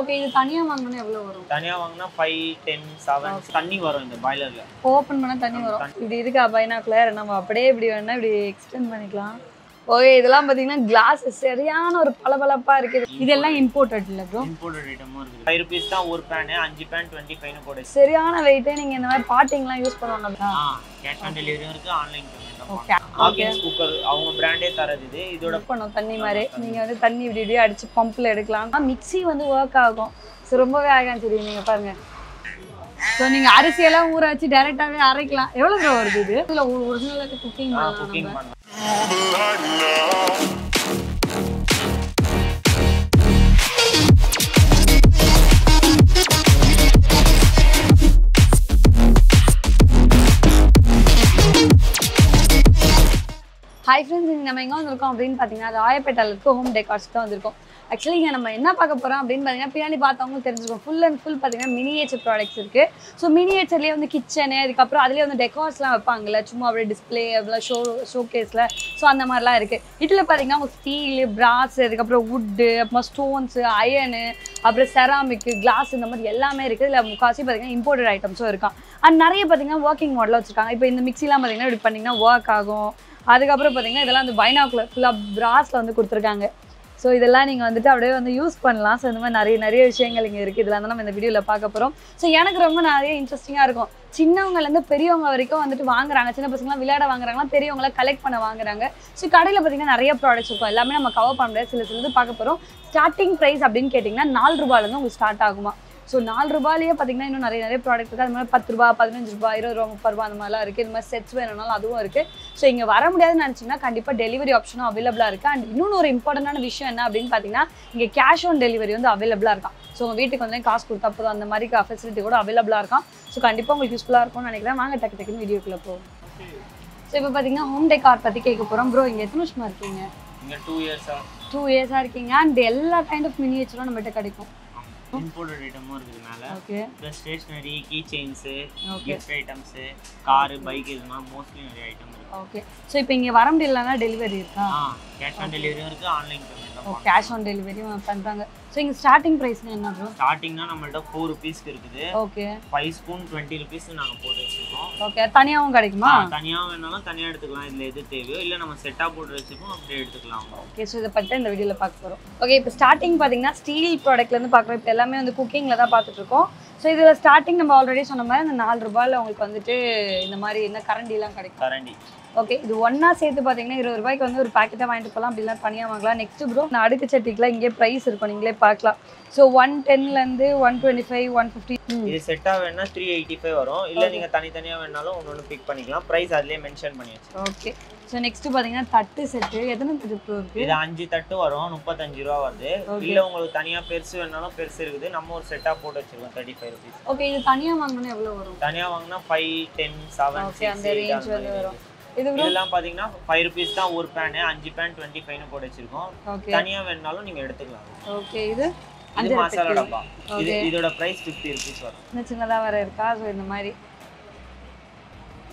Okay இது தனியா வாங்கினா எவ்வளவு வரும்? தனியா வாங்கினா ஃபைவ் டென் செவன் தண்ணி வரும் இந்த பாய்லர்ல ஓப்பன் பண்ணா தண்ணி வரும். இப்படி இருக்கா பைனாக்குலர் நம்ம அப்படியே இப்படி வேணா இப்படி எக்ஸ்டெண்ட் பண்ணிக்கலாம். ஓகே இதெல்லாம் பாத்தீங்கன்னா கிளாஸ் சரியான ஒரு பளபளப்பா இருக்குது. இதெல்லாம் இம்போர்ட்டட் இல்ல ப்ரோ இம்போர்ட்டட் ஐட்டமும் இருக்குது. ஃபைவ் ருபீஸ் தான் ஒரு பேனு அஞ்சு பேன் டுவெண்ட்டி ஃபைவ்னு போட சரியான வெயிட்டே நீங்க இந்த மாதிரி பாட்டிங்லாம் யூஸ் பண்ணுவாங்க ஆ கேஷ் ஆன் டெலிவரியும் இருக்கு ஆன்லைன். பேமெண்ட் ஹாக்கின்ஸ் குக்கர் அவங்க பிராண்டே தரது இது. இதோட பண்ணும் தண்ணி மாதிரி. நீங்க வந்து தண்ணி இப்படி இப்படி அடிச்சு பம்ப்ல எடுக்கலாம். மிக்ஸி வந்து ஒர்க் ஆகும். ஸோ ரொம்பவே ஆகும் தெரியும் நீங்க பாருங்க. ஸோ நீங்க அரிசியெல்லாம் ஊற வச்சு டைரெக்டாவே அரைக்கலாம். எவ்வளவு ப்ரோ வருது இது? இதுல ஒரிஜினலுக்கு குக்கிங் பண்ணலாம். குக்கிங் பண்ணலாம். ஹை ஃப்ரெண்ட்ஸ் இங்கே நம்ம எங்கே வந்திருக்கோம் அப்படின்னு பார்த்தீங்கன்னா ராயப்பேட்டால இருக்க ஹோம் டெக்கார்ஸ் தான் வந்திருக்கோம். ஆக்சுவலி இங்கே நம்ம என்ன பார்க்க போகிறோம் அப்படின்னு பார்த்தீங்கன்னா பின்னாடி பார்த்தவங்களுக்கு தெரிஞ்சிருக்கும் ஃபுல் அண்ட் ஃபுல் பார்த்தீங்கன்னா மினியேச்சர் ப்ராடக்ட்ஸ் இருக்குது ஸோ மினியேச்சர்லேயே வந்து கிச்சனு அதுக்கப்புறம் அதுலேயே வந்து டெக்கார்ஸ்லாம் வைப்பாங்கல்ல சும்மா அப்படியே டிஸ்பிளே அதெல்லாம் ஷோ ஷோ கேஸில் ஸோ அந்த மாதிரிலாம் இருக்குது இதில் பார்த்தீங்கன்னா ஸ்டீலு பிராஸ் அதுக்கப்புறம் வுட்டு அப்புறமா ஸ்டோன்ஸு அயனு அப்புறம் செராமிக்கு கிளாஸ் இந்த மாதிரி எல்லாமே இருக்குது இதில் முக்காசி பார்த்தீங்கன்னா இம்போர்ட்டட் ஐட்டம்ஸும் இருக்கான் அண்ட் நிறைய பார்த்தீங்கன்னா ஒர்க்கிங் மாடலாக வச்சுருக்காங்க. இப்போ இந்த மிக்ஸிலாம் பார்த்தீங்கன்னா இப்படி பண்ணிங்கன்னா ஒர்க் ஆகும். அதுக்கப்புறம் பார்த்தீங்கன்னா இதெல்லாம் வந்து பைனாக்குலர் ஃபுல்லாக பிராஸில் வந்து கொடுத்துருக்காங்க. ஸோ இதெல்லாம் நீங்கள் வந்துட்டு அப்படியே வந்து யூஸ் பண்ணலாம். ஸோ இந்த மாதிரி நிறைய நிறைய விஷயங்கள் இங்கே இருக்குது இதெல்லாம் தான் நம்ம இந்த வீடியோவில் பார்க்க போகிறோம் ஸோ எனக்கு ரொம்ப நிறைய இன்ட்ரெஸ்டிங்காக இருக்கும். சின்னவங்கலேருந்து பெரியவங்க வரைக்கும் வந்துட்டு வாங்குறாங்க. சின்ன பசங்களாம் விளையாட வாங்குறாங்களா பெரியவங்களாம் கலெக்ட் பண்ண வாங்குறாங்க. ஸோ கடையில் பார்த்தீங்கன்னா நிறைய ப்ராடக்ட்ஸ் இருக்கும். எல்லாமே நம்ம கவர் பண்ண முடியாது சில சிலது பார்க்க போகிறோம் ஸ்டார்டிங் ப்ரைஸ் அப்படின்னு கேட்டிங்கன்னா நாலு ரூபாயிலேருந்து உங்களுக்கு ஸ்டார்ட் ஆகுமா? ஸோ நாலு ரூபாயிலேயே பார்த்தீங்கன்னா இன்னும் நிறைய நிறைய ப்ராடக்ட் இருக்குது அது மாதிரி பத்து ரூபா பதினஞ்சு ரூபா இருபது ரூபா முப்பது ரூபா அந்த மாதிரிலாம் இருக்குது இந்த மாதிரி செட்ஸ் வேணும்னாலும் அதுவும் இருக்குது ஸோ இங்கே வர முடியாதுன்னு நினச்சிங்கன்னா கண்டிப்பாக டெலிவரி ஆப்ஷனும் அவைலபிளாக இருக்குது அண்ட் இன்னொன்று ஒரு இம்பார்ட்டண்டான விஷயம் என்ன அப்படின்னு பார்த்தீங்கன்னா இங்கே கேஷ் ஆன் டெலிவரி வந்து அவைலபிளாக இருக்கான் ஸோ உங்கள் வீட்டுக்கு வந்து காசு கொடுத்தா போதும். அந்த மாதிரி ஃபெசிலிட்டி கூட அவைலபிளாக இருக்கான் ஸோ கண்டிப்பாக உங்களுக்கு யூஸ்ஃபுல்லாக இருக்கும்னு நினைக்கிறேன். வாங்க டக்கு டக்குன்னு வீடியோக்குள்ளே போகும் ஸோ இப்போ பார்த்தீங்கன்னா ஹோம் டெக்கார் பற்றி கேட்க போகிறோம் ப்ரோ இங்கே எத்தனை வருஷமா இருக்கீங்க? டூ இயர்ஸாக இருக்கீங்க. அண்ட் எல்லா கைண்ட் ஆஃப் மினியேச்சரும் நம்மகிட்ட கிடைக்கும். இம்போர்ட்டட் ஐட்டமும் இருக்குது மேல okay plus stationery key chains. Gift items car bike இதுமாதிரி மோஸ்ட்லி நிறைய ஐட்டம் இருக்கு. ஓகே ஸோ இப்போ இங்கே வர முடியலன்னா டெலிவரி இருக்கா? ஆ கேஷ் ஆன் டெலிவரியும் இருக்கு ஆன்லைன் பேமெண்ட் கேஷ் ஆன் டெலிவரியும் பண்ணுறாங்க ஸோ இங்கே ஸ்டார்டிங் ப்ரைஸ்னா என்ன ப்ரோ ஸ்டார்டிங்னா நம்மள்ட்ட ஃபோர் ருபீஸ்க்கு இருக்குது. Okay five spoon twenty rupees நாங்கள் போட்டு வச்சிருக்கோம். ஓகே தனியாகவும் கிடைக்குமா? தனியா வேணாலும் தனியா எடுத்துக்கலாம். இதுல எது தேவையோ இல்ல நம்ம செட்டா போட்டு வச்சுப்போம் அப்படியே எடுத்துக்கலாம். ஓகே ஸோ இதை பற்றி இந்த வீடியோவில் பார்க்க போகிறோம் ஓகே இப்போ ஸ்டார்டிங் பார்த்தீங்கன்னா ஸ்டீல் ப்ராடக்ட்லேருந்து பார்க்குறோம். இப்போ எல்லாமே வந்து குக்கிங்கில் தான் பார்த்துட்டு இருக்கோம் ஸோ இதில் ஸ்டார்டிங் நம்ம ஆல்ரெடி சொன்ன மாதிரி இந்த நாலு ரூபாயில் உங்களுக்கு வந்துட்டு இந்த மாதிரி என்ன கரண்டிலாம் கிடைக்கும்? கரண்டி ஓகே இது ஒன்றா சேர்த்து பார்த்தீங்கன்னா இருபது ரூபாய்க்கு வந்து ஒரு பாக்கெட்டாக வாங்கிட்டு போகலாம் அப்படிலாம் தனியாக வாங்கலாம். நெக்ஸ்ட் ப்ரோ நான் அடுக்கு சட்டிக்கெலாம் இங்கே ப்ரைஸ் இருக்கும். நீங்களே பார்க்கலாம். So one டென்லேருந்து one twenty five one fifty இது செட்டா வேணா த்ரீ எயிட்டி ஃபைவ் வரும். இல்ல நீங்க தனித்தனியா வேணாலும் ஒன்று ஒன்று பிக் பண்ணிக்கலாம். ப்ரைஸ் அதுலயே மென்ஷன் பண்ணி வச்சு ஓகே ஸோ நெக்ஸ்ட் பார்த்தீங்கன்னா தட்டு செட்டு எத்தனை தட்டு இது அஞ்சு தட்டு வரும். முப்பத்தஞ்சு ரூபா வருது. இல்ல உங்களுக்கு தனியா பெருசு வேணாலும் பெருசு இருக்குது. நம்ம ஒரு செட்டா போட்டு வச்சிருக்கோம். தேர்ட்டி ஃபைவ் ருபீஸ் ஓகே இது தனியாக வாங்கினா எவ்வளோ வரும்? தனியா வாங்கினா ஃபைவ் டென் செவன் அந்த ரேஞ்ச் வந்து வரும். இது இதெல்லாம் பாத்தீங்கன்னா ஃபைவ் ருபீஸ் தான் ஒரு பேனு அஞ்சு பேன் டுவெண்ட்டி ஃபைவ்னு போட்டு வச்சிருக்கோம் தனியா வேணாலும் நீங்க எடுத்துக்கலாம். ஓகே இது இது மசாலா. டப்பா. இது. இதோட பிரைஸ் ஃபிஃப்டி ருபீஸ் வரும். சின்ன சின்னதாக வேற இருக்கா? ஸோ இந்த மாதிரி.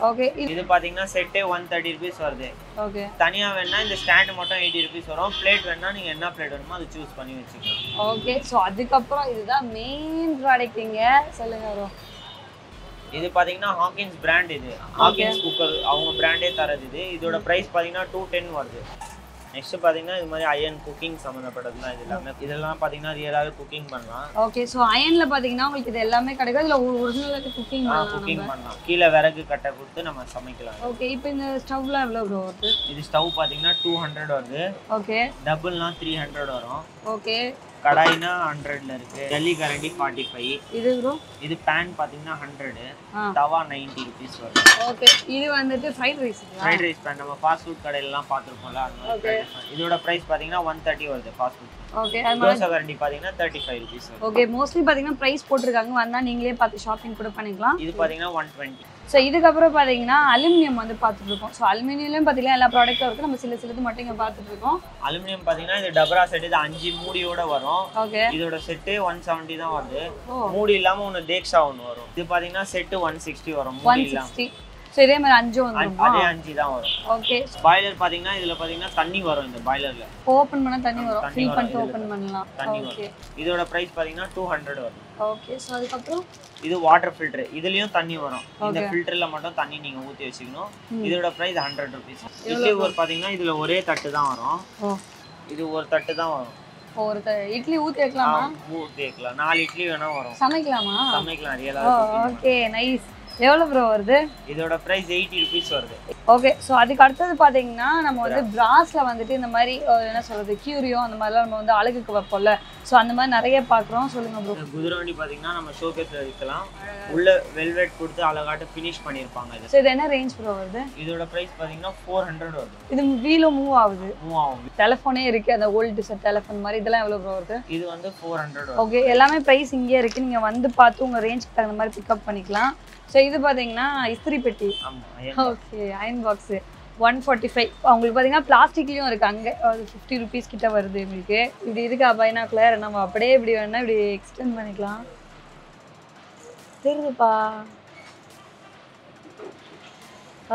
ஓகே இது பாத்தீங்கன்னா செட்டே ஒன் தேர்ட்டி ருபீஸ் வருது. ஓகே தனியா வேணா இந்த ஸ்டாண்ட் மட்டும் எயிட்டி ருபீஸ் வரும். பிளேட் வேணா நீங்க என்ன பிளேட் வேணுமோ அதை சூஸ் பண்ணி வச்சுக்கலாம். ஓகே ஸோ அதுக்கப்புறம் இதுதான் மெயின் ப்ராடக்ட் இங்க. சொல்லுங்க ப்ரோ இது பாத்தீங்கன்னா ஹாக்கின்ஸ் பிராண்ட் இது. ஹாக்கின்ஸ் குக்கர் அவங்க பிராண்டே தரது இது. இதோட பிரைஸ் பாத்தீங்கன்னா டூ டென் வருது. நெக்ஸ்ட் பாத்தீங்கன்னா இது மாதிரி அயன் குக்கிங் சம்மந்தப்பட்டது தான் இது எல்லாமே இதெல்லாம் பாத்தீங்கன்னா ரியலாவே குக்கிங் பண்ணலாம். ஓகே ஸோ அயன்ல பார்த்தீங்கன்னா உங்களுக்கு இது எல்லாமே கிடைக்கும். இதில் ஒரிஜினலுக்கு குக்கிங் குக்கிங் பண்ணலாம் கீழே விறகு கட்டை கொடுத்து நம்ம சமைக்கலாம். ஓகே இப்போ இந்த ஸ்டவ்லாம் எவ்வளோ ப்ரோ வருது? இது ஸ்டவ் பாத்தீங்கன்னா டூ ஹண்ட்ரட் வருது. ஓகே டபுள்னா த்ரீ ஹண்ட்ரட் வரும். ஓகே கடாய்னா ஹண்ட்ரட்ல இருக்கு. ஜல்லி கரண்டி ஃபார்ட்டி ஃபைவ் இது இது பேன் பாத்தீங்கன்னா ஹண்ட்ரடு தவா நைன்டி ருபீஸ் வரும் ஓகே இது வந்துட்டு fried rice fried rice pan நம்ம ஃபாஸ்ட் ஃபுட் கடையிலலாம் பார்த்துருப்போம்ல அந்த. இதோட பிரைஸ் பாத்தீங்கன்னா ஒன் தேர்ட்டி வருது ஃபாஸ்ட் ஃபுட் ஓகே தோசை கரண்டி பாத்தீங்கன்னா thirty five rupees okay mostly பார்த்தீங்கன்னா ப்ரைஸ் போட்டிருக்காங்க. வந்தால் நீங்களே பார்த்து ஷாப்பிங் கூட பண்ணிக்கலாம். இது பாத்தீங்கன்னா ஒன் டுவெண்ட்டி ஸோ இதுக்கப்புறம் பார்த்தீங்கன்னா அலுமினியம் வந்து பார்த்துட்டு இருக்கோம் ஸோ அலுமினியம் பார்த்தீங்கன்னா எல்லா ப்ராடக்ட்டும் இருக்குது நம்ம சில சிலது மட்டும் இங்கே பார்த்துட்டு இருக்கோம் அலுமினியம் பாத்தீங்கன்னா இது டபரா செட் இது அஞ்சு மூடியோட வரும். ஓகே இதோட செட்டு ஒன் செவன்ட்டி தான் வருது. மூடி இல்லாம ஒன்று தேக்ஷா ஒன்று வரும். இது பாத்தீங்கன்னா செட்டு ஒன் சிக்ஸ்டி வரும். ஒன் சிக்ஸ்டி ஸோ இதே மாதிரி அஞ்சு- வந்துருமா அதே அஞ்சு தான் வரும். ஓகே பாய்லர் பாத்தீங்கன்னா இதுல பாத்தீங்கன்னா தண்ணி வரும் இந்த பாய்லர்ல ஓப்பன் பண்ணா தண்ணி வரும். ஃபில் பண்ணிட்டு. ஓப்பன் பண்ணலாம் தண்ணி ஓகே வரும். இதோட பிரைஸ் பாத்தீங்கன்னா டூ ஹண்ட்ரட் வரும். ஓகே ஸோ அதுக்கப்புறம்? இது வாட்டர் ஃபில்டர் இதுலயும் தண்ணி வரும். இந்த. ஃபில்டர்ல மட்டும் தண்ணி நீங்க ஊத்தி வச்சுக்கணும். இதோட பிரைஸ் ஹண்ட்ரட் ருபீஸ் இட்லி ஒரு பாத்தீங்கன்னா இதுல ஒரே தட்டு தான் வரும். இது ஒரு தட்டு தான் வரும். ஒரு இட்லி ஊற்றி வைக்கலாமா? ஊத்தி வைக்கலாம். நாலு இட்லி வேணா வரும். சமைக்கலாமா? சமைக்கலாம். ரியலா ஓகே நைஸ் எவ்வளோ ப்ரோ வருது? இதோட பிரைஸ் எயிட்டி ருபீஸ் வருது. ஓகே ஸோ அதுக்கு அடுத்தது பார்த்தீங்கன்னா நம்ம வந்து பிராஸ்ல வந்துட்டு இந்த மாதிரி என்ன சொல்றது கியூரியோ அந்த மாதிரிலாம் நம்ம வந்து அழகுக்கு வைப்போம்ல. ஸோ அந்த மாதிரி நிறைய பார்க்குறோம் சொல்லுங்க ப்ரோ இந்த குதிரை வண்டி பாத்தீங்கன்னா நம்ம ஷோகேஸ்ல வைக்கலாம். உள்ள வெல்வெட் கொடுத்து அழகாட்டு ஃபினிஷ் பண்ணிருப்பாங்க இது. ஸோ இது என்ன ரேஞ்ச் ப்ரோ வருது? இதோட பிரைஸ் பாத்தீங்கன்னா ஃபோர் ஹண்ட்ரட் வருது. இது வீலும் மூவ் ஆகுது. மூவ் ஆகும். டெலிஃபோனே இருக்கு. அந்த ஓல்டு செட் டெலிஃபோன் மாதிரி. இதெல்லாம் எவ்வளோ ப்ரோ வருது? இது வந்து ஃபோர் ஹண்ட்ரட் ஓகே எல்லாமே ப்ரைஸ் இங்கே இருக்கு. நீங்க வந்து பார்த்து உங்க ரேஞ்சுக்கு தகுந்த மாதிரி பிக்கப் பண்ணிக்கலாம். ஸோ இது பார்த்தீங்கன்னா இஸ்திரி பெட்டி. Okay iron box one forty five உங்களுக்கு பார்த்தீங்கன்னா பிளாஸ்டிக்லேயும் இருக்குது அங்கே அது ஃபிஃப்டி ருபீஸ் கிட்ட வருது உங்களுக்கு இப்படி இருக்கா பைனாக்குலர் நம்ம அப்படியே இப்படி வேணா இப்படி எக்ஸ்டெண்ட் பண்ணிக்கலாம். தெரியுதுப்பா.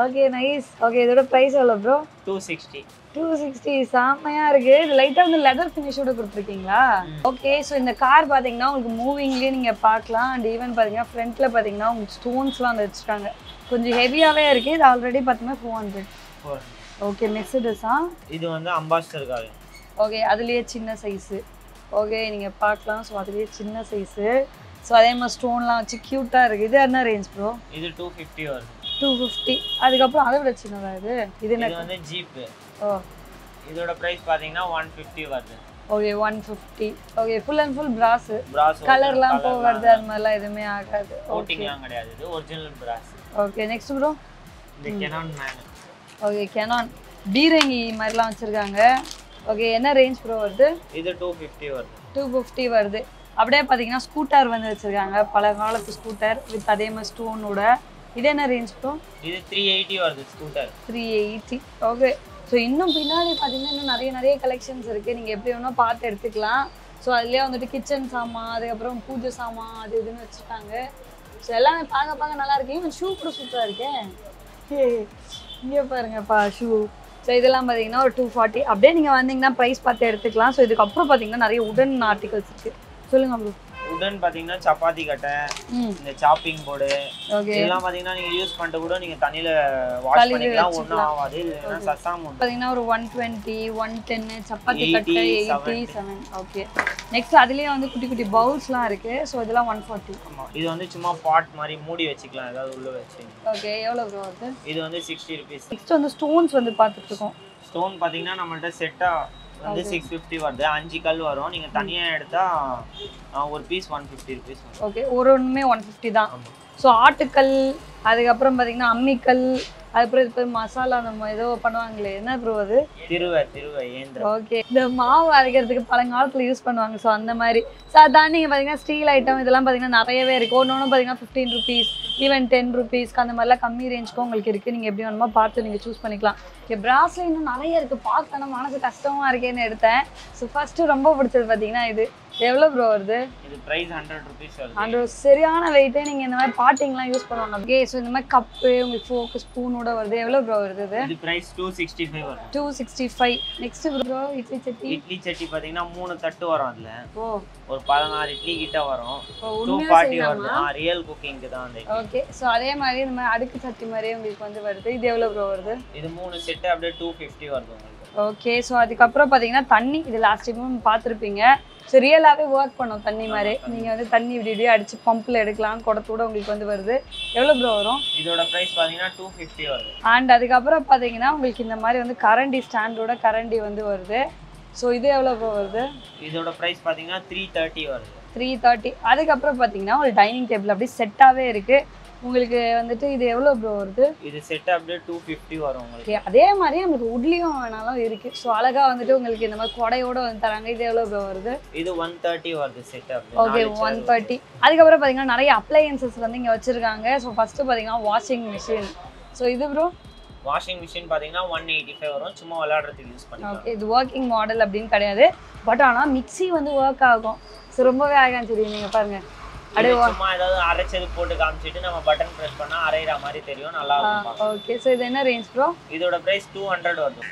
ஓகே நைஸ் ஓகே இதோட ப்ரைஸ் எவ்வளோ bro two sixty two sixty செம்மையாக இருக்குது இது லைட்டாக வந்து லெதர் ஃபினிஷோட கொடுத்துருக்கீங்களா? ஓகே ஸோ இந்த கார் பார்த்தீங்கன்னா உங்களுக்கு மூவிங்லேயே நீங்கள் பார்க்கலாம். அண்ட் ஈவன் பார்த்தீங்கன்னா ஃப்ரண்ட்டில் பார்த்தீங்கன்னா உங்களுக்கு ஸ்டோன்ஸ்லாம் வந்து வச்சுருக்காங்க. கொஞ்சம் ஹெவியாகவே இருக்குது இது ஆல்ரெடி பார்த்தீங்கன்னா ஃபோர் ஹண்ட்ரட் ஓகே மெர்சிடஸா இது வந்து அம்பாஸ்டர் கார் ஓகே அதுலேயே சின்ன சைஸு ஓகே நீங்கள் பார்க்கலாம். ஸோ அதுலேயே சின்ன சைஸு ஸோ அதே மாதிரி ஸ்டோன்லாம் வச்சு க்யூட்டாக இருக்குது இது என்ன ரேஞ்ச் ப்ரோ இது டூ ஃபிஃப்டி வருது டூ ஃபிஃப்டி அதுக்கப்புறம் அதை விட சின்னதா இது? இது இது வந்து ஜீப்பு ஓ. இதோட பிரைஸ் பாத்தீங்கன்னா ஒன் ஃபிஃப்டி வருது. Okay one fifty okay full and full brass brass கலர்லாம் போகிறது அது மாதிரிலாம் எதுவுமே ஆகாது. ஓகே கோட்டிங்லாம் கிடையாது. இது original brass okay next bro cannon man okay cannon பீரங்கி மாதிரிலாம் வச்சுருக்காங்க. ஓகே என்ன ரேஞ்ச் ப்ரோ வருது? இது டூ ஃபிஃப்டி வருது. டூ ஃபிஃப்டி வருது. அப்படியே பார்த்தீங்கன்னா ஸ்கூட்டர் வந்து வச்சுருக்காங்க. பல காலத்து ஸ்கூட்டர் வித் அதே மாதிரி ஸ்டோனோட இது என்ன ரேஞ்ச் ப்ரோ இது த்ரீ எயிட்டி வருது scooter three eighty okay so இன்னும் பின்னாடி பார்த்தீங்கன்னா இன்னும் நிறைய நிறைய கலெக்ஷன்ஸ் இருக்குது நீங்கள் எப்படி வேணால் பார்த்து எடுத்துக்கலாம். ஸோ அதுலேயே வந்துட்டு கிச்சன் சாமான் அதுக்கப்புறம் பூஜை சாமான் அது இதுன்னு வச்சுருக்காங்க. ஸோ எல்லாமே பார்க்க பார்க்க நல்லா இருக்கு. ஈவன் ஷூ கூட சூப்பராக இருக்கேன் இங்கே பாருங்கப்பா ஷூ ஸோ இதெல்லாம் பார்த்தீங்கன்னா ஒரு டூ ஃபார்ட்டி அப்படியே நீங்கள் வந்தீங்கன்னா ப்ரைஸ் பார்த்து எடுத்துக்கலாம். ஸோ இதுக்கப்புறம் பார்த்தீங்கன்னா நிறைய உடன் ஆர்டிகல்ஸ் இருக்குது சொல்லுங்க ப்ரோ உடன் பாத்தீங்கன்னா சப்பாத்தி கட்டை இந்த சாப்பிங் போர்டு இதெல்லாம் பாத்தீங்கன்னா நீங்க யூஸ் பண்ணிட்டு கூட நீங்க தண்ணியில வாஷ் பண்ணிக்கலாம். ஒண்ணும். ஆகாது. இல்லைன்னா சசாம் உண்டு பார்த்தீங்கன்னா ஒரு ஒன் டுவெண்ட்டி ஒன் டென்னு சப்பாத்தி 80, கட்டை எயிட்டி 70. Seven okay. நெக்ஸ்ட் அதுலேயே வந்து குட்டி குட்டி பவுல்ஸ்லாம் இருக்குது ஸோ இதெல்லாம் ஒன் ஃபார்ட்டி ஆமா. இது வந்து சும்மா பாட் மாதிரி மூடி வச்சுக்கலாம். ஏதாவது உள்ள வச்சு. ஓகே. எவ்வளோ ப்ரோ வருது இது வந்து சிக்ஸ்டி ருபீஸ் நெக்ஸ்ட் வந்து ஸ்டோன்ஸ் வந்து பார்த்துட்டு இருக்கோம். ஸ்டோன் பாத்தீங்கன்னா நம்மள்ட்ட செட்டா வந்து சிக்ஸ் ஃபிஃப்டி வருது. அஞ்சு கல் வரும். நீங்க தனியா எடுத்தா ஒரு piece one fifty rupees okay ஒரு ஒன்றுமே ஒன் ஃபிஃப்டி தான். ஸோ ஆட்டுக்கல் அதுக்கப்புறம் பார்த்தீங்கன்னா அம்மிக்கல் அதுக்கப்புறம் இது போய் மசாலா நம்ம ஏதோ பண்ணுவாங்களே. என்ன ப்ரோ அது? திருவ ஓகே இந்த மாவு அரைக்கிறதுக்கு பழங்காலத்தில் யூஸ் பண்ணுவாங்க. ஸோ அந்த மாதிரி. ஸோ அதான் நீங்கள் பார்த்தீங்கன்னா ஸ்டீல் ஐட்டம் இதெல்லாம் பார்த்தீங்கன்னா நிறையவே இருக்குது ஒன்று ஒன்று பார்த்தீங்கன்னா ஃபிஃப்டீன் ருபீஸ் ஈவன் டென் ருபீஸ்க்கு அந்த மாதிரிலாம் கம்மி ரேஞ்சுக்கும் உங்களுக்கு இருக்குது நீங்கள் எப்படி வேணுமோ பார்த்து நீங்கள் சூஸ் பண்ணிக்கலாம். இங்கே பிராஸ்ல இன்னும் நிறைய இருக்குது பார்க்கணும் மனசு கஷ்டமாக இருக்கேன்னு எடுத்தேன். ஸோ ஃபஸ்ட்டு ரொம்ப பிடிச்சது பார்த்தீங்கன்னா இது. எவ்வளோ ப்ரோ வருது? இது பிரைஸ் ஹண்ட்ரட் ருபீஸ் வருது. ஒரு சரியான வெயிட்டே நீங்கள் இந்த மாதிரி பாட்டிங்லாம் யூஸ் பண்ணுவாங்க ஓகே ஸோ இந்த மாதிரி கப்பு உங்களுக்கு ஃபோக்கு ஸ்பூனோட வருது. எவ்வளோ ப்ரோ வருது இது? இது பிரைஸ் டூ சிக்ஸ்டி ஃபைவ் வருது. Two sixty five next bro idli சட்டி? இட்லி சட்டி பாத்தீங்கன்னா மூணு தட்டு வரும் அதுல. ஓ. ஒரு பதினாறு இட்லி கிட்ட வரும். டூ ஃபார்ட்டி வருது. ரியல் குக்கிங்க்கு தான் இட்லி. ஓகே ஸோ அதே மாதிரி இந்த மாதிரி அடுக்கு சட்டி மாதிரியே உங்களுக்கு வந்து வருது. இது எவ்வளோ ப்ரோ வருது? இது மூணு செட்டு அப்படியே டூ ஃபிஃப்டி வருது உங்களுக்கு. ஓகே ஸோ அதுக்கப்புறம் பார்த்தீங்கன்னா தண்ணி இது லாஸ்ட் டைமும் பார்த்துருப்பீங்க ஸோ ரியலாகவே ஒர்க் பண்ணும் தண்ணி மாதிரி. நீங்கள் வந்து தண்ணி இப்படி இப்படி அடித்து பம்பில் எடுக்கலாம். குடத்தோட உங்களுக்கு வந்து வருது. எவ்வளோ ப்ரோ வரும்? இதோட பிரைஸ் பாத்தீங்கன்னா டூ ஃபிஃப்டி வருது. அண்ட் அதுக்கப்புறம் பார்த்தீங்கன்னா உங்களுக்கு இந்த மாதிரி வந்து கரண்டி ஸ்டாண்டோட கரண்டி வந்து வருது. ஸோ இது எவ்வளோ ப்ரோ வருது? இதோட பிரைஸ் பாத்தீங்கன்னா த்ரீ தேர்ட்டி வருது. த்ரீ தேர்ட்டி அதுக்கப்புறம் பார்த்தீங்கன்னா ஒரு டைனிங் டேபிள் அப்படி செட்டாகவே இருக்குது உங்களுக்கு வந்துட்டு இது எவ்வளோ ப்ரோ வருது? இது செட் அப்படியே டூ ஃபிஃப்டி வரும் உங்களுக்கு. அதே மாதிரி நம்மளுக்கு உட்லியும் வேணாலும் இருக்குது ஸோ அழகாக வந்துட்டு உங்களுக்கு இந்த மாதிரி கொடையோட வந்து தராங்க. இது எவ்வளோ ப்ரோ வருது? இது ஒன் தேர்ட்டி வருது செட் ஓகே ஒன் தேர்ட்டி அதுக்கப்புறம் பார்த்தீங்கன்னா நிறைய அப்ளையன்சஸ் வந்து இங்கே வச்சுருக்காங்க. ஸோ ஃபஸ்ட்டு பார்த்தீங்கன்னா வாஷிங் மிஷின் ஸோ இது ப்ரோ வாஷிங் மிஷின் பாத்தீங்கன்னா ஒன் எயிட்டி ஃபைவ் வரும். சும்மா விளையாடுறதுக்கு யூஸ் ஓகே இது ஒர்க்கிங் மாடல் அப்படின்னு கிடையாது. பட் ஆனால் மிக்ஸி வந்து ஒர்க் ஆகும். ஸோ ரொம்பவே அழகாக தெரியும் நீங்கள் பாருங்கள் சும்மா ஏதாவது அரைச்சது போட்டு காமிச்சிட்டு நம்ம பட்டன் பிரஸ் பண்ணா அரைகிற மாதிரி தெரியும் நல்லா இருக்கும். ஓகே ஸோ இது என்ன ரேஞ்ச் ப்ரோ இதோட பிரைஸ் டூ ஹண்ட்ரட் வருது.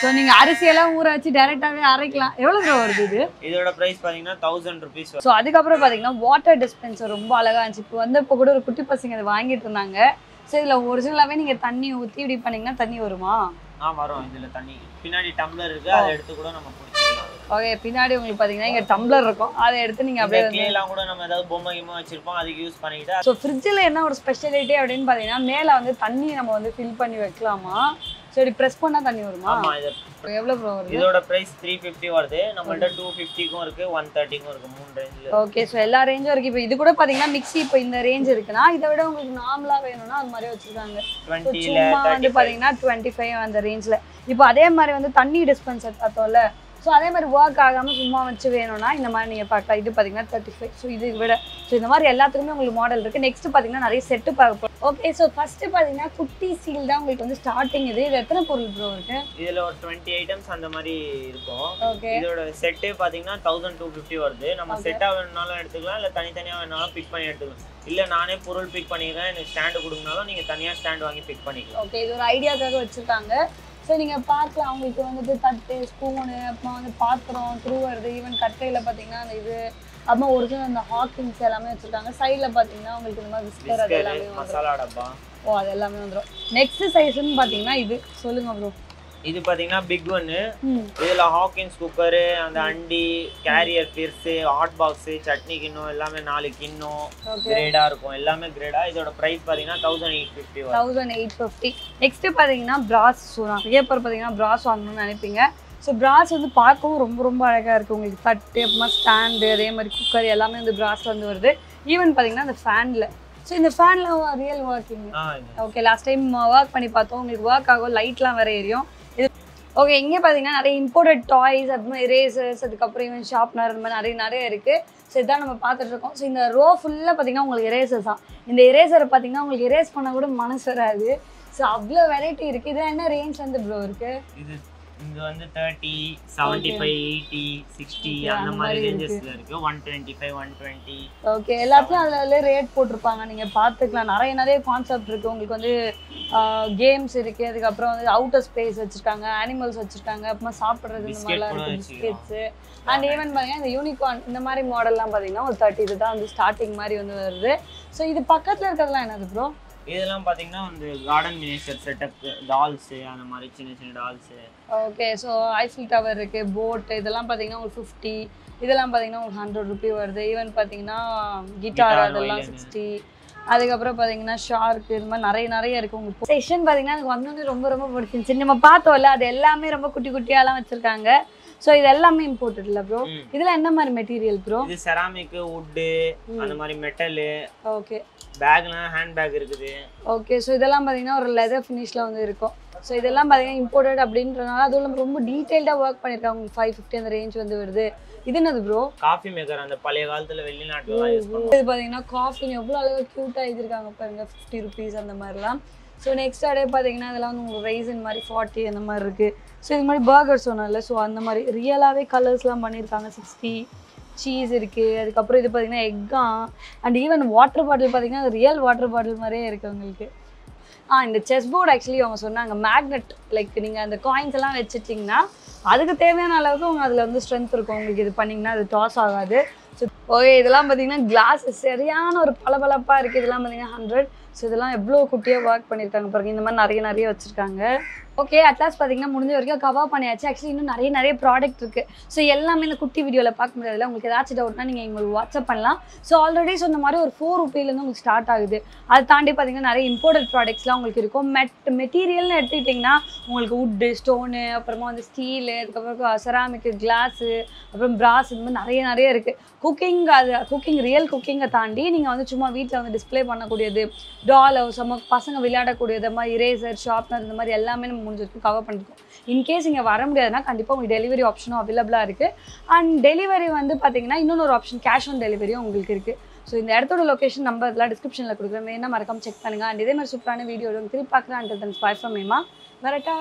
ஸோ நீங்கள் அரிசியெல்லாம் ஊற வச்சு டேரெக்டாகவே அரைக்கலாம். எவ்வளோ ப்ரோ வருது இது? இதோட பிரைஸ் பாத்தீங்கன்னா தௌசண்ட் ருபீஸ் ஸோ அதுக்கப்புறம் பார்த்தீங்கன்னா வாட்டர் டிஸ்பென்சர் ரொம்ப அழகா இருந்துச்சு. இப்போ வந்து இப்போ கூட ஒரு குட்டி பசங்க இதை வாங்கிட்டு இருந்தாங்க. ஸோ இதில் ஒரிஜினலாகவே நீங்கள் தண்ணி ஊற்றி இப்படி பண்ணீங்கன்னா தண்ணி வருமா? ஆ வரும். இதுல தண்ணி. பின்னாடி டம்ளர் இருக்கு. அதை எடுத்து கூட நம்ம ஓகே பின்னாடி உங்களுக்கு பார்த்தீங்கன்னா இங்கே டம்ளர் இருக்கும். அதை எடுத்து நீங்கள் அப்படியே clay-லாம் கூட நம்ம ஏதாவது பொம்மை கிம்மை வச்சிருப்போம். அதுக்கு யூஸ் பண்ணிக்கிட்டு ஸோ ஃப்ரிட்ஜில் என்ன ஒரு ஸ்பெஷாலிட்டி அப்படின்னு பார்த்தீங்கன்னா மேலே வந்து தண்ணி நம்ம வந்து ஃபில் பண்ணி வைக்கலாமா? இப்படி ப்ரெஸ் பண்ணால் தண்ணி வருமா? இது எவ்வளோ ப்ரோ வருது? இதோட பிரைஸ் த்ரீ ஃபிஃப்டி வருது. நம்மள்ட்ட டூ ஃபிஃப்டிக்கும் இருக்கு ஒன் தேர்ட்டிக்கும் இருக்கு மூணு ரேஞ்சில் ஓகே ஸோ எல்லா ரேஞ்சும் இருக்குது இப்போ இது கூட பார்த்தீங்கன்னா மிக்ஸி இப்போ இந்த ரேஞ்ச் இருக்குன்னா இதை விட உங்களுக்கு நார்மலாக வேணும்னா அது மாதிரி வச்சுருக்காங்க. சும்மா வந்து தேர்ட்டி பாத்தீங்கன்னா டுவெண்ட்டி ஃபைவ் அந்த ரேஞ்சில் இப்போ அதே மாதிரி வந்து தண்ணி டிஸ்பென்சர் பார்த்தோம்ல ஸோ அதே மாதிரி ஒர்க் ஆகாமல் சும்மா வச்சு வேணும்னா இந்த மாதிரி நீங்கள் பார்க்கலாம் இது பார்த்தீங்கன்னா தேர்ட்டி ஃபைவ் ஸோ இது விட ஸோ இந்த மாதிரி எல்லாத்துக்குமே உங்களுக்கு மாடல் இருக்குது நெக்ஸ்ட் பார்த்தீங்கன்னா நிறைய செட்டு பார்க்க போகிறோம் ஓகே ஸோ ஃபஸ்ட்டு பார்த்தீங்கன்னா குட்டி ஸ்டீல் தான் உங்களுக்கு வந்து ஸ்டார்டிங் இது. இது எத்தனை பொருள் ப்ரோ இருக்கு? இதுல ஒரு டுவெண்ட்டி ஐட்டம்ஸ் அந்த மாதிரி இருக்கும். ஓகே இதோட செட்டே பாத்தீங்கன்னா தௌசண்ட் டூ ஃபிஃப்டி வருது. நம்ம Okay. செட்டா வேணும்னாலும் எடுத்துக்கலாம். இல்ல தனித்தனியா வேணாலும் பிக் பண்ணி எடுத்துக்கலாம். இல்ல நானே பொருள் பிக் பண்ணிக்கிறேன் எனக்கு ஸ்டாண்டு கொடுங்கனாலும் நீங்க தனியா ஸ்டாண்ட் வாங்கி பிக் பண்ணிக்கலாம். ஓகே இது ஒரு ஐடியாக்காக வச்சுருக்காங்க. ஸோ நீங்கள் பார்க்கலாம். அவங்களுக்கு வந்துட்டு தட்டு ஸ்பூனு அப்புறம் வந்து பாத்திரம் துருவறது ஈவன் கட்டையில் பார்த்தீங்கன்னா அந்த இது அப்புறம் ஒரிஜினல் அந்த ஹாக்கிங்ஸ் எல்லாமே வச்சுருக்காங்க. சைடில் பார்த்தீங்கன்னா உங்களுக்கு இந்த மாதிரி விஸ்கர் அது எல்லாமே வந்துடும் மசாலா டப்பா. ஓ அது எல்லாமே வந்துடும் நெக்ஸ்ட் சைஸ்ன்னு பார்த்தீங்கன்னா இது. சொல்லுங்க ப்ரோ இது பாத்தீங்கன்னா பிக் ஒன்னு இதுல ஹாக்கின்ஸ் குக்கரு அந்த அண்டி கேரியர் பிர்ஸு ஹாட் பாக்ஸு சட்னி கிண்ணம் எல்லாமே நாலு கிண்ணம். கிரேடா இருக்கும். எல்லாமே கிரேடா இதோட பிரைஸ் பாத்தீங்கன்னா thousand eight fifty thousand eight fifty next பார்த்தீங்கன்னா பிராஸ் ஸோ நிறைய பேர் பார்த்தீங்கன்னா பிராஸ் வாங்கணும்னு நினைப்பீங்க. ஸோ பிராஸ் வந்து பார்க்கவும் ரொம்ப ரொம்ப அழகாக இருக்குது உங்களுக்கு தட்டு அப்புறமா ஸ்டாண்டு அதே மாதிரி குக்கர் எல்லாமே வந்து பிராஸில் வந்து வருது. ஈவன் பார்த்தீங்கன்னா அந்த ஃபேனில் ஸோ இந்த ஃபேனில் real working okay last time work பண்ணி பார்த்தோம். உங்களுக்கு ஒர்க் ஆகும். லைட்லாம் வேற எரியும். ஓகே இங்கே பார்த்தீங்கன்னா நிறைய இம்போர்ட்டட் டாய்ஸ் அப்புறம் இரேசர்ஸ் அதுக்கப்புறம் ஈவன் ஷார்ப்னர் அந்த மாதிரி நிறைய நிறைய இருக்குது ஸோ இதான் நம்ம பார்த்துட்டு இருக்கோம். ஸோ இந்த ரோ ஃபுல்லாக பார்த்தீங்கன்னா உங்களுக்கு இரேசர்ஸ் தான். இந்த இரேசரை பார்த்தீங்கன்னா உங்களுக்கு இரேஸ் பண்ண கூட மனசு வராது. ஸோ அவ்வளோ வெரைட்டி இருக்குது இது என்ன ரேஞ்ச் வந்து ப்ரோ இருக்குது இது இங்க வந்து thirty seventy five eighty sixty அந்த மாதிரி ரேஞ்சஸ்ல இருக்கு. One twenty five one twenty okay எல்லாத்துலயும் அதுல ரேட் போட்டிருப்பாங்க. நீங்க பார்த்துக்கலாம் நிறைய நிறைய கான்செப்ட் இருக்கு. உங்களுக்கு வந்து கேம்ஸ் இருக்கு. அதுக்கப்புறம் வந்து அவுட்டர் ஸ்பேஸ் வச்சிருக்காங்க. அனிமல்ஸ் வச்சிருக்காங்க. அப்புறமா சாப்பிடுறது இந்த மாதிரிலாம் இருக்கு. பிஸ்கெட்ஸ் அண்ட் ஈவன் பாத்தீங்கன்னா இந்த யூனிகார்ன் இந்த மாதிரி மாடல்லாம் பாத்தீங்கன்னா ஒரு தேர்ட்டி இதுதான் வந்து ஸ்டார்டிங் மாதிரி வந்து வருது. ஸோ இது பக்கத்துல இருக்கிறதுலாம் என்னது ப்ரோ இதெல்லாம் பாத்தீங்கன்னா வந்து கார்டன் மினிஸ்டர் செட்டப் டால்ஸ் அந்த மாதிரி சின்ன சின்ன dolls okay so Eiffel tower இருக்கு போட் இதெல்லாம் பாத்தீங்கன்னா ஒரு ஃபிஃப்டி இதெல்லாம் பாத்தீங்கன்னா ஒரு ஹண்ட்ரட் ருபி வருது. ஈவன் பாத்தீங்கன்னா கிட்டார் அதெல்லாம். சிக்ஸ்டி அதுக்கப்புறம் பாத்தீங்கன்னா ஷார்க் இது மாதிரி நிறைய நிறைய இருக்கு உங்களுக்கு செஷன் பாத்தீங்கன்னா எனக்கு வந்தோடனே ரொம்ப ரொம்ப பிடிச்சிருந்துச்சு. நம்ம பார்த்தோம்ல அது எல்லாமே ரொம்ப குட்டி குட்டியாலாம் வச்சிருக்காங்க. ஸோ இது எல்லாமே இம்போர்ட்டட் இல்லை ப்ரோ. இதுல என்ன மாதிரி மெட்டீரியல் ப்ரோ இது செராமிக் வுட்டு அந்த மாதிரி மெட்டலு ஓகே பேக்லாம் ஹேண்ட் பேக் இருக்குது. ஓகே ஸோ இதெல்லாம் பார்த்தீங்கன்னா ஒரு லெதர் ஃபினிஷில் வந்து இருக்கும். ஸோ இதெல்லாம் பார்த்தீங்கன்னா இம்போர்ட்டட் அப்படின்றனால அதுவும் ரொம்ப டீட்டெயில்டாக ஒர்க் பண்ணியிருக்காங்க ஃபைவ் ஃபிஃப்டி அந்த ரேஞ்ச் வந்து வருது. இது என்னது ப்ரோ காஃபி மேக்கர் அந்த பழைய காலத்துல வெளிநாட்டுலாம் யூஸ் பண்ணுவாங்க. இது பார்த்தீங்கன்னா காஃபி எவ்வளோ அழகாக க்யூட்டாக எழுதிருக்காங்க பாருங்க ஃபிஃப்டி ருபீஸ் அந்த மாதிரிலாம். ஸோ நெக்ஸ்ட் அப்படியே பார்த்தீங்கன்னா இதெல்லாம் வந்து உங்களுக்கு ரைசன் மாதிரி ஃபார்ட்டி அந்த மாதிரி இருக்குது ஸோ இது மாதிரி பர்கர் சொன்னல ஸோ அந்த மாதிரி ரியலாகவே கலர்ஸ்லாம் பண்ணியிருக்காங்க சிக்ஸ்டி சீஸ் இருக்குது அதுக்கப்புறம் இது பார்த்தீங்கன்னா எக்கா அண்ட் ஈவன் வாட்டர் பாட்டில் பார்த்தீங்கன்னா அது ரியல் வாட்டர் பாட்டில் மாதிரியே இருக்குது உங்களுக்கு. ஆ இந்த செஸ் போர்டு ஆக்சுவலி அவங்க சொன்னாங்க மேக்னெட் லைக் நீங்கள் அந்த காயின்ஸ் எல்லாம் வச்சுட்டிங்கன்னா அதுக்கு தேவையான அளவுக்கு உங்க அதில் வந்து ஸ்ட்ரென்த் இருக்கும். உங்களுக்கு இது பண்ணிங்கன்னா அது டாஸ் ஆகாது. ஸோ ஓகே இதெல்லாம் பார்த்தீங்கன்னா கிளாஸ் சரியான ஒரு பளபளப்பாக இருக்குது இதெல்லாம் பார்த்தீங்கன்னா ஹண்ட்ரட் ஸோ இதெல்லாம் எவ்வளோ குட்டியாக ஒர்க் பண்ணியிருக்காங்க பாருங்க. இந்த மாதிரி நிறைய நிறைய வச்சுருக்காங்க. ஓகே அட்லாஸ் பார்த்தீங்கன்னா முடிஞ்ச வரைக்கும் கவர் பண்ணியாச்சு. ஆக்சுவலி இன்னும் நிறைய நிறைய ப்ராடக்ட் இருக்குது ஸோ எல்லாமே இந்த குட்டி வீடியோவில் பார்க்க முடியாதுல உங்களுக்கு ஏதாச்சும் டவுட்னா நீங்கள் எங்களுக்கு வாட்ஸ்அப் பண்ணலாம். ஸோ ஆல்ரெடி சொன்ன மாதிரி ஒரு ஃபோர் ருபீலேருந்து உங்களுக்கு ஸ்டார்ட் ஆகுது. அதை தாண்டி பார்த்தீங்கன்னா நிறைய இம்போர்ட்டட் ப்ராடக்ட்ஸ்லாம் உங்களுக்கு இருக்கும். மெட் மெட்டீரியல்னு எடுத்துக்கிட்டிங்கன்னா உங்களுக்கு வுட்டு ஸ்டோனு அப்புறமா வந்து ஸ்டீலு அதுக்கப்புறம் செராமிக்கு கிளாஸு அப்புறம் பிராஸ் இந்த மாதிரி நிறைய நிறைய இருக்குது குக்கிங் அது குக்கிங் ரியல் குக்கிங்கை தாண்டி நீங்கள் வந்து சும்மா வீட்டில் வந்து டிஸ்ப்ளே பண்ணக்கூடியது டால் நம்ம பசங்க விளையாடக்கூடியது மாதிரி இரேசர் ஷார்ப்னர் இந்த மாதிரி எல்லாமே நம்ம முடிஞ்சிருக்கு கவர் பண்ணிருக்கோம் இன்கேஸ் இங்கே வர முடியாதுன்னா கண்டிப்பாக உங்களுக்கு டெலிவரி ஆப்ஷனும் அவைலபிளாக இருக்குது அண்ட் டெலிவரி வந்து பார்த்தீங்கன்னா இன்னொன்று ஆப்ஷன் கேஷ் ஆன் டெலிவரியும் உங்களுக்கு இருக்குது ஸோ இந்த இடத்தோட லொகேஷன் நம்பர் இதெல்லாம் டிஸ்கிரிப்ஷனில் கொடுக்குறேன் என்ன மறக்காம செக் பண்ணுங்க. அண்ட் இதே மாதிரி சூப்பரான வீடியோ திருப்பி பார்க்குறேன் அண்ட் தன் ஸ்பாய் ஃப்ரம் மேமா வரட்டா.